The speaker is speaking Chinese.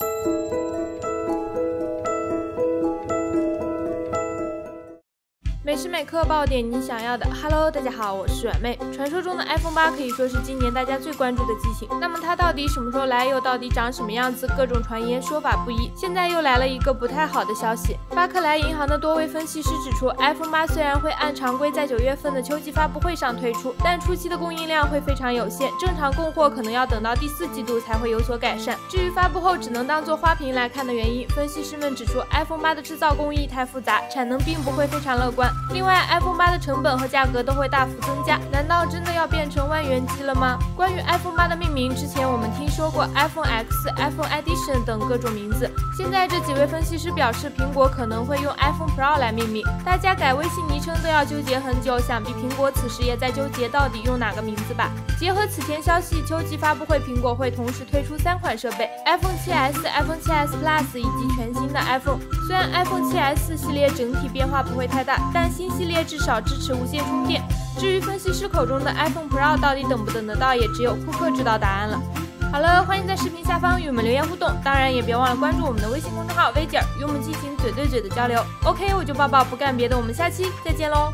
Música 每时每刻爆点你想要的。Hello，大家好，我是软妹。传说中的 iPhone 八可以说是今年大家最关注的机型。那么它到底什么时候来，又到底长什么样子？各种传言说法不一。现在又来了一个不太好的消息。巴克莱银行的多位分析师指出，iPhone 八虽然会按常规在九月份的秋季发布会上推出，但初期的供应量会非常有限，正常供货可能要等到第四季度才会有所改善。至于发布后只能当做花瓶来看的原因，分析师们指出，iPhone 八的制造工艺太复杂，产能并不会非常乐观。另外，iPhone 八的成本和价格都会大幅增加，难道真的要变成万元机了吗？关于 iPhone 八的命名，之前我们听说过 iPhone X、iPhone Edition 等各种名字，现在这几位分析师表示，苹果可能会用 iPhone Pro 来命名，大家改微信昵称都要纠结很久，想必苹果此时也在纠结到底用哪个名字吧。结合此前消息，秋季发布会苹果会同时推出三款设备：iPhone 7s、iPhone 7s Plus 以及全新的 iPhone。虽然 iPhone 7s 系列整体变化不会太大，但新系列至少支持无线充电。至于分析师口中的 iPhone Pro 到底等不等得到，也只有库克知道答案了。好了，欢迎在视频下方与我们留言互动，当然也别忘了关注我们的微信公众号微姐儿，与我们进行嘴对嘴的交流。OK，我就抱抱，不干别的，我们下期再见喽。